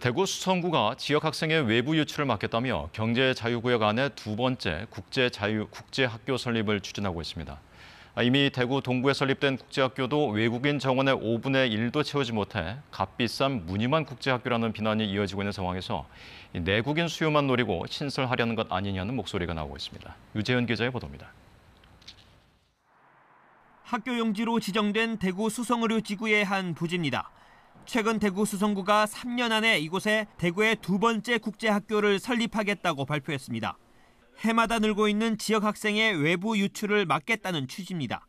대구 수성구가 지역 학생의 외부 유출을 막겠다며 경제 자유구역 안에 두 번째 국제 자유, 국제 학교 설립을 추진하고 있습니다. 이미 대구 동구에 설립된 국제학교도 외국인 정원의 5분의 1도 채우지 못해 값비싼 무늬만 국제학교라는 비난이 이어지고 있는 상황에서 내국인 수요만 노리고 신설하려는 것 아니냐는 목소리가 나오고 있습니다. 유재현 기자의 보도입니다. 학교 용지로 지정된 대구 수성의료 지구의 한 부지입니다. 최근 대구 수성구가 3년 안에 이곳에 대구의 두 번째 국제학교를 설립하겠다고 발표했습니다. 해마다 늘고 있는 지역 학생의 외부 유출을 막겠다는 취지입니다.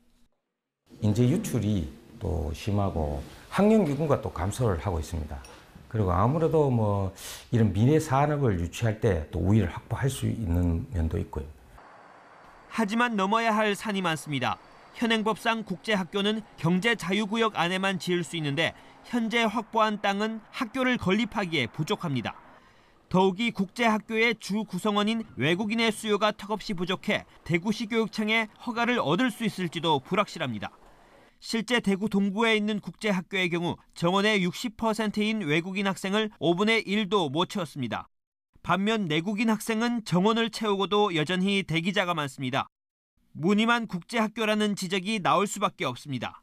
인재 유출이 또 심하고 학령 기금과 또 감소를 하고 있습니다. 그리고 아무래도 뭐 이런 미래 산업을 유치할 때 또 우위를 확보할 수 있는 면도 있고요. 하지만 넘어야 할 산이 많습니다. 현행법상 국제학교는 경제 자유구역 안에만 지을 수 있는데 현재 확보한 땅은 학교를 건립하기에 부족합니다. 더욱이 국제학교의 주 구성원인 외국인의 수요가 턱없이 부족해 대구시 교육청에 허가를 얻을 수 있을지도 불확실합니다. 실제 대구 동구에 있는 국제학교의 경우 정원의 60%인 외국인 학생을 5분의 1도 못 채웠습니다. 반면 내국인 학생은 정원을 채우고도 여전히 대기자가 많습니다. 무늬만 국제학교라는 지적이 나올 수밖에 없습니다.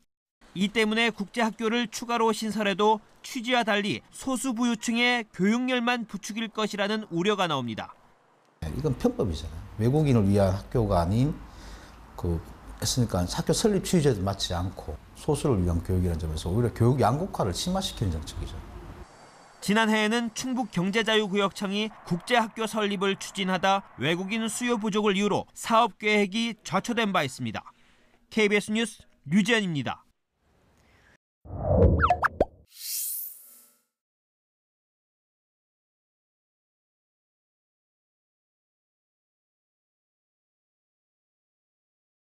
이 때문에 국제학교를 추가로 신설해도 취지와 달리 소수 부유층의 교육열만 부추길 것이라는 우려가 나옵니다. 이건 편법이잖아요. 외국인을 위한 학교가 아닌 그 했으니까 학교 설립 취지에도 맞지 않고 소수를 위한 교육이라는 점에서 오히려 교육 양극화를 심화시키는 정책이죠. 지난해에는 충북 경제자유구역청이 국제학교 설립을 추진하다 외국인 수요 부족을 이유로 사업 계획이 좌초된 바 있습니다. KBS 뉴스 류지연입니다.